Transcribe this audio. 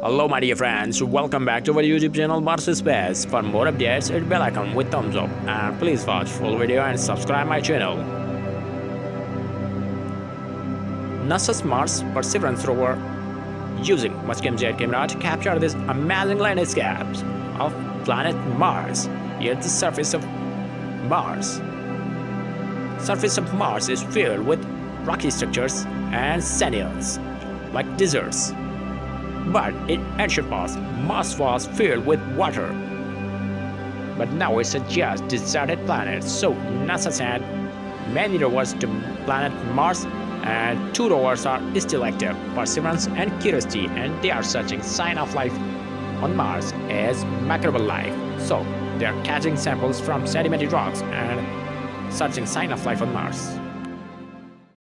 Hello my dear friends, welcome back to our YouTube channel Mars Space. For more updates, hit bell icon with thumbs up and please watch full video and subscribe my channel. NASA's Mars Perseverance rover using Mastcam-Z camera to capture these amazing landscapes of planet Mars at the surface of Mars. Surface of Mars is filled with rocky structures and sand hills, like deserts but in ancient past, Mars was filled with water. But now it's a just deserted planet, so NASA sent many rovers to planet Mars and two rovers are still active, Perseverance and Curiosity, and they are searching sign of life on Mars as microbial life. So they are catching samples from sedimentary rocks and searching sign of life on Mars.